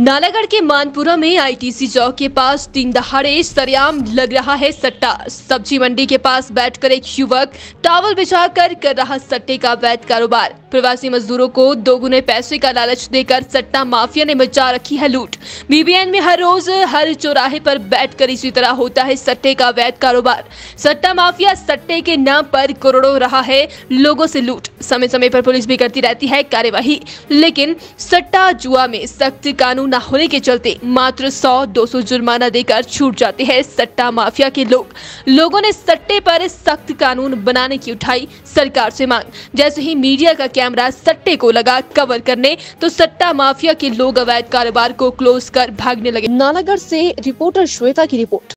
नालागढ़ के मानपुरा में आईटीसी चौक के पास तीन दहाड़े सरेआम लग रहा है सट्टा। सब्ज़ी मंडी के पास बैठकर एक युवक टावल बिछाकर कर रहा सट्टे का वैध कारोबार। प्रवासी मजदूरों को दोगुने पैसे का लालच देकर सट्टा माफिया ने मचा रखी है लूट। बीबीएन में हर रोज हर चौराहे पर बैठकर इसी तरह होता है सट्टे का वैध कारोबार। सट्टा माफिया सट्टे के नाम पर करोड़ों रहा है लोगों से लूट। समय समय पर पुलिस भी करती रहती है कार्यवाही। लेकिन सट्टा जुआ में सख्त कानून न होने के चलते मात्र 100-200 जुर्माना देकर छूट जाते हैं सट्टा माफिया के लोग। लोगों ने सट्टे पर सख्त कानून बनाने की उठाई सरकार से मांग। जैसे ही मीडिया का कैमरा सट्टे को लगा कवर करने तो सट्टा माफिया के लोग अवैध कारोबार को क्लोज कर भागने लगे। नालागढ़ से रिपोर्टर श्वेता की रिपोर्ट।